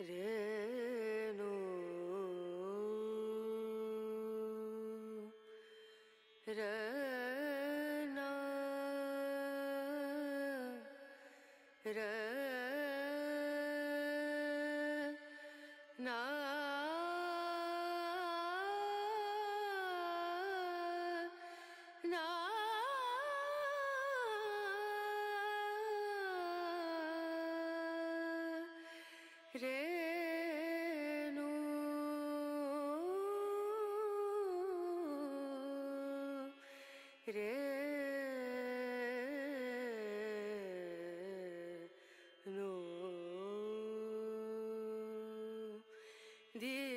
രേണു. രന ര നാ നാ রে নো দিয়ে